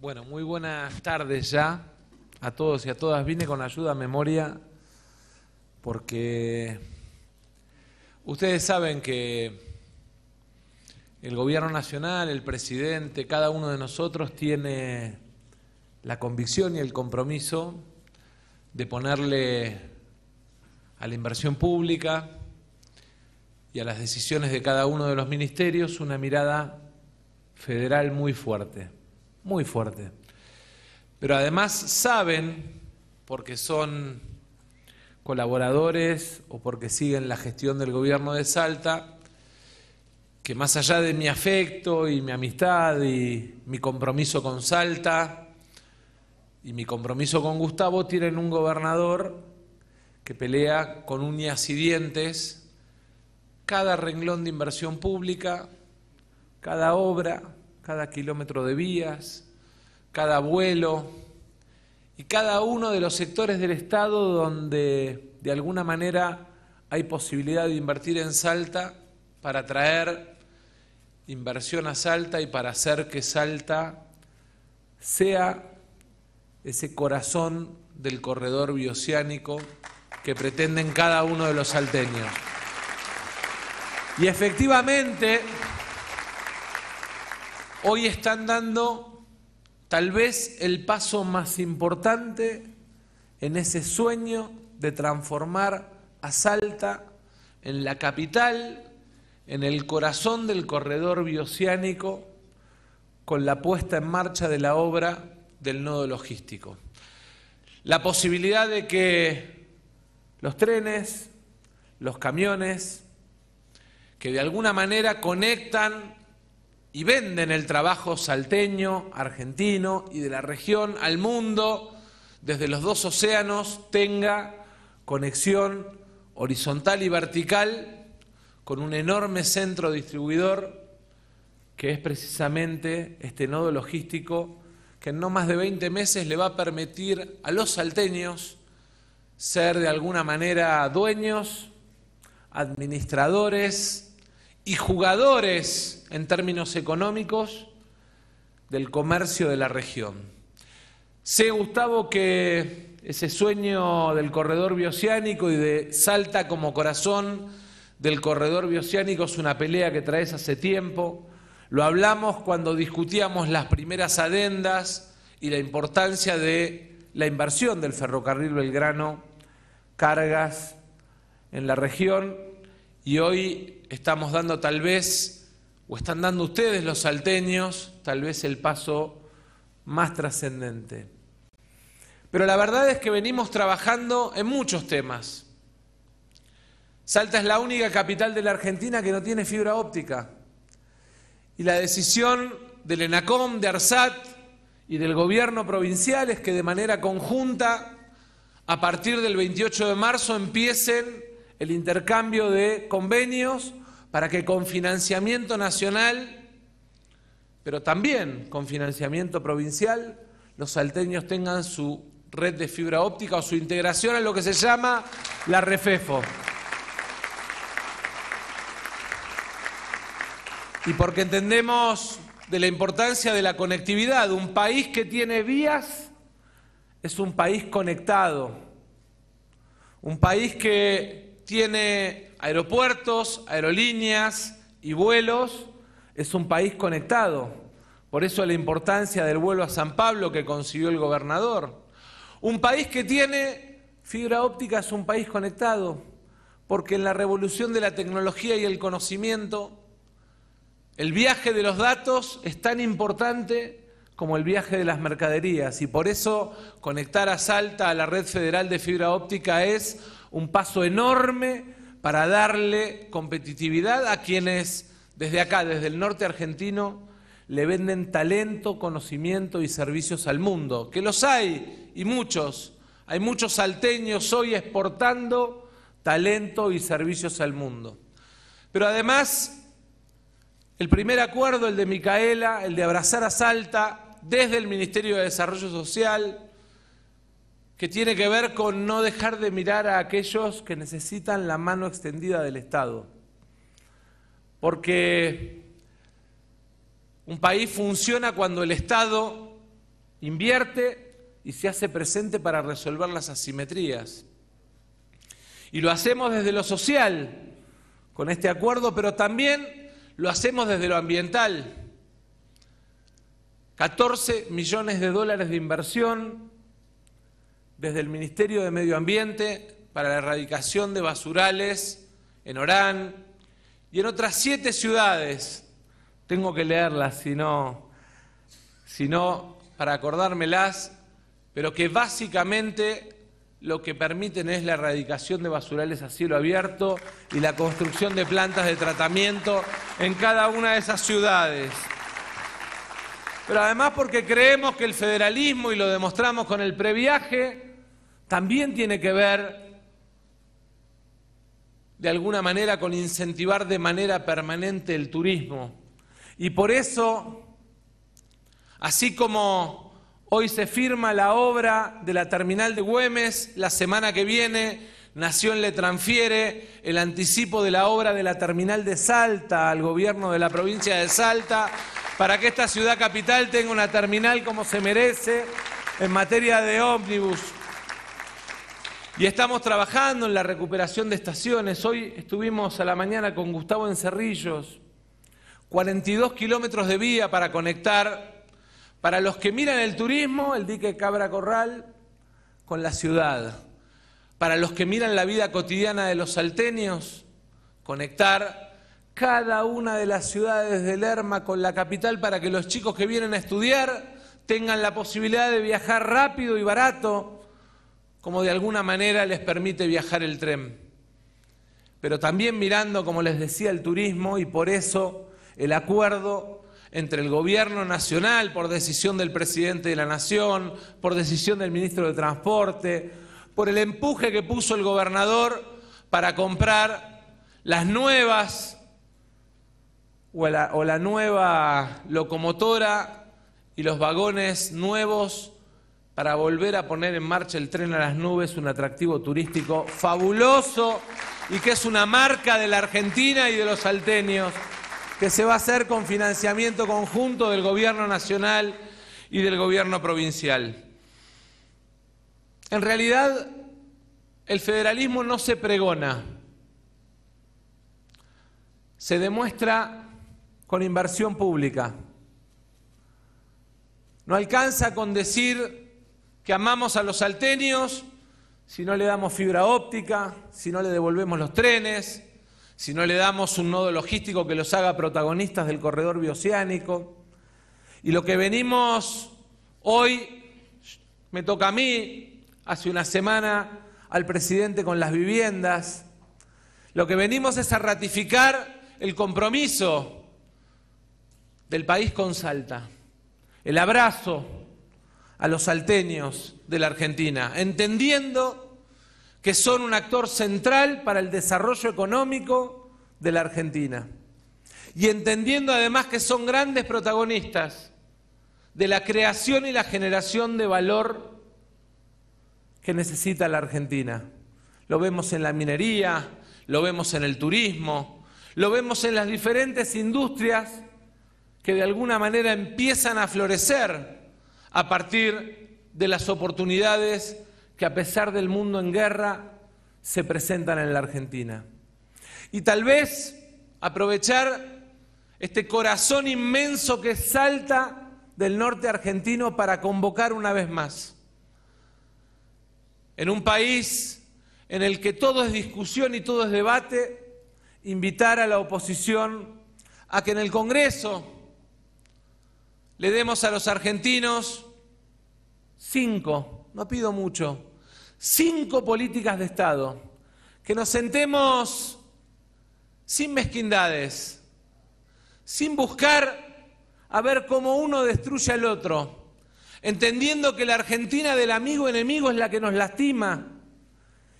Bueno, muy buenas tardes ya a todos y a todas. Vine con ayuda a memoria porque ustedes saben que el gobierno nacional, el presidente, cada uno de nosotros tiene la convicción y el compromiso de ponerle a la inversión pública y a las decisiones de cada uno de los ministerios una mirada federal muy fuerte muy fuerte. Pero además saben, porque son colaboradores o porque siguen la gestión del gobierno de Salta, que más allá de mi afecto y mi amistad y mi compromiso con Salta y mi compromiso con Gustavo, tienen un gobernador que pelea con uñas y dientes cada renglón de inversión pública, cada obra, cada kilómetro de vías, cada vuelo y cada uno de los sectores del Estado donde de alguna manera hay posibilidad de invertir en Salta para traer inversión a Salta y para hacer que Salta sea ese corazón del corredor bioceánico que pretenden cada uno de los salteños. Y efectivamente, hoy están dando tal vez el paso más importante en ese sueño de transformar a Salta en la capital, en el corazón del corredor bioceánico, con la puesta en marcha de la obra del nodo logístico. La posibilidad de que los trenes, los camiones, que de alguna manera conectan y venden el trabajo salteño, argentino y de la región al mundo, desde los dos océanos, tenga conexión horizontal y vertical con un enorme centro distribuidor que es precisamente este nodo logístico que en no más de 20 meses le va a permitir a los salteños ser de alguna manera dueños, administradores, y jugadores en términos económicos del comercio de la región. Sé, Gustavo, que ese sueño del corredor bioceánico y de Salta como corazón del corredor bioceánico es una pelea que traes hace tiempo. Lo hablamos cuando discutíamos las primeras adendas y la importancia de la inversión del ferrocarril Belgrano, cargas en la región y hoy estamos dando tal vez, o están dando ustedes los salteños, tal vez el paso más trascendente. Pero la verdad es que venimos trabajando en muchos temas. Salta es la única capital de la Argentina que no tiene fibra óptica. Y la decisión del ENACOM, de ARSAT y del gobierno provincial es que de manera conjunta, a partir del 28 de marzo, empiecen el intercambio de convenios para que con financiamiento nacional, pero también con financiamiento provincial, los salteños tengan su red de fibra óptica o su integración en lo que se llama la REFEFO. Y porque entendemos de la importancia de la conectividad, un país que tiene vías es un país conectado, un país que tiene aeropuertos, aerolíneas y vuelos, es un país conectado. Por eso la importancia del vuelo a San Pablo que consiguió el gobernador. Un país que tiene fibra óptica es un país conectado, porque en la revolución de la tecnología y el conocimiento, el viaje de los datos es tan importante como el viaje de las mercaderías y por eso conectar a Salta a la red federal de fibra óptica es un paso enorme para darle competitividad a quienes desde acá, desde el norte argentino, le venden talento, conocimiento y servicios al mundo, que los hay y muchos. Hay muchos salteños hoy exportando talento y servicios al mundo. Pero además, el primer acuerdo, el de Micaela, el de abrazar a Salta desde el Ministerio de Desarrollo Social, que tiene que ver con no dejar de mirar a aquellos que necesitan la mano extendida del Estado. Porque un país funciona cuando el Estado invierte y se hace presente para resolver las asimetrías. Y lo hacemos desde lo social, con este acuerdo, pero también lo hacemos desde lo ambiental. 14 millones de dólares de inversión desde el Ministerio de Medio Ambiente para la erradicación de basurales en Orán y en otras siete ciudades. Tengo que leerlas, si no, para acordármelas, pero que básicamente lo que permiten es la erradicación de basurales a cielo abierto y la construcción de plantas de tratamiento en cada una de esas ciudades. Pero además porque creemos que el federalismo, y lo demostramos con el previaje, también tiene que ver de alguna manera con incentivar de manera permanente el turismo. Y por eso, así como Hoy se firma la obra de la terminal de Güemes, la semana que viene Nación le transfiere el anticipo de la obra de la terminal de Salta al gobierno de la provincia de Salta para que esta ciudad capital tenga una terminal como se merece en materia de ómnibus. Y estamos trabajando en la recuperación de estaciones. Hoy estuvimos a la mañana con Gustavo Encerrillos, 42 kilómetros de vía para conectar para los que miran el turismo, el dique Cabra Corral con la ciudad. Para los que miran la vida cotidiana de los salteños, conectar cada una de las ciudades de Lerma con la capital para que los chicos que vienen a estudiar tengan la posibilidad de viajar rápido y barato, como de alguna manera les permite viajar el tren. Pero también mirando, como les decía, el turismo y por eso el acuerdo entre el gobierno nacional por decisión del presidente de la nación, por decisión del ministro de Transporte, por el empuje que puso el gobernador para comprar las nuevas o la, nueva locomotora y los vagones nuevos para volver a poner en marcha el tren a las nubes, un atractivo turístico fabuloso y que es una marca de la Argentina y de los salteños que se va a hacer con financiamiento conjunto del Gobierno Nacional y del Gobierno Provincial. En realidad, el federalismo no se pregona, se demuestra con inversión pública. No alcanza con decir que amamos a los salteños si no le damos fibra óptica, si no le devolvemos los trenes, si no le damos un nodo logístico que los haga protagonistas del corredor bioceánico. Y lo que venimos hoy, me toca a mí, hace una semana al presidente con las viviendas, lo que venimos es a ratificar el compromiso del país con Salta, el abrazo a los salteños de la Argentina, entendiendo que son un actor central para el desarrollo económico de la Argentina. Y entendiendo además que son grandes protagonistas de la creación y la generación de valor que necesita la Argentina. Lo vemos en la minería, lo vemos en el turismo, lo vemos en las diferentes industrias que de alguna manera empiezan a florecer a partir de las oportunidades que a pesar del mundo en guerra se presentan en la Argentina. Y tal vez aprovechar este corazón inmenso que salta del norte argentino para convocar una vez más. En un país en el que todo es discusión y todo es debate, invitar a la oposición a que en el Congreso le demos a los argentinos cinco, no pido mucho, cinco políticas de Estado, que nos sentemos sin mezquindades, sin buscar a ver cómo uno destruye al otro, entendiendo que la Argentina del amigo enemigo es la que nos lastima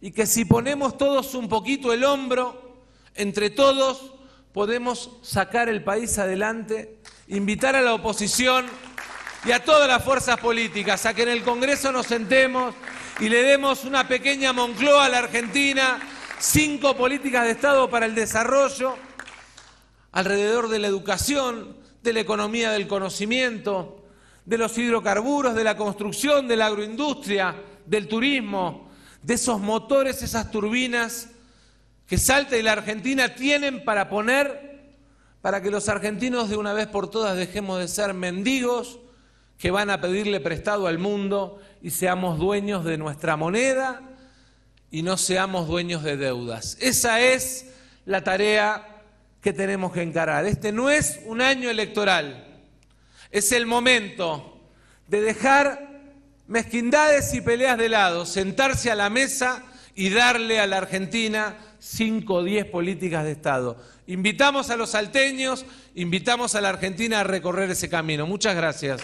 y que si ponemos todos un poquito el hombro, entre todos podemos sacar el país adelante, invitar a la oposición y a todas las fuerzas políticas a que en el Congreso nos sentemos y le demos una pequeña Moncloa a la Argentina, cinco políticas de Estado para el desarrollo alrededor de la educación, de la economía del conocimiento, de los hidrocarburos, de la construcción, de la agroindustria, del turismo, de esos motores, esas turbinas que Salta y la Argentina tienen para poner para que los argentinos de una vez por todas dejemos de ser mendigos que van a pedirle prestado al mundo y seamos dueños de nuestra moneda y no seamos dueños de deudas. Esa es la tarea que tenemos que encarar. Este no es un año electoral, es el momento de dejar mezquindades y peleas de lado, sentarse a la mesa y darle a la Argentina cinco o diez políticas de Estado. Invitamos a los salteños, invitamos a la Argentina a recorrer ese camino. Muchas gracias.